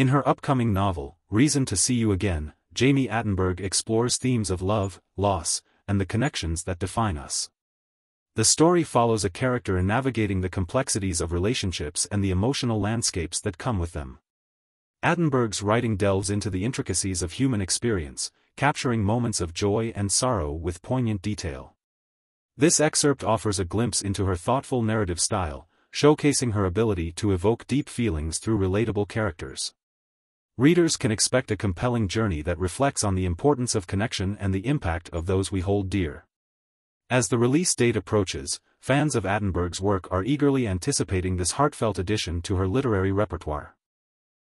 In her upcoming novel, Reason to See You Again, Jami Attenberg explores themes of love, loss, and the connections that define us. The story follows a character in navigating the complexities of relationships and the emotional landscapes that come with them. Attenberg's writing delves into the intricacies of human experience, capturing moments of joy and sorrow with poignant detail. This excerpt offers a glimpse into her thoughtful narrative style, showcasing her ability to evoke deep feelings through relatable characters. Readers can expect a compelling journey that reflects on the importance of connection and the impact of those we hold dear. As the release date approaches, fans of Attenberg's work are eagerly anticipating this heartfelt addition to her literary repertoire.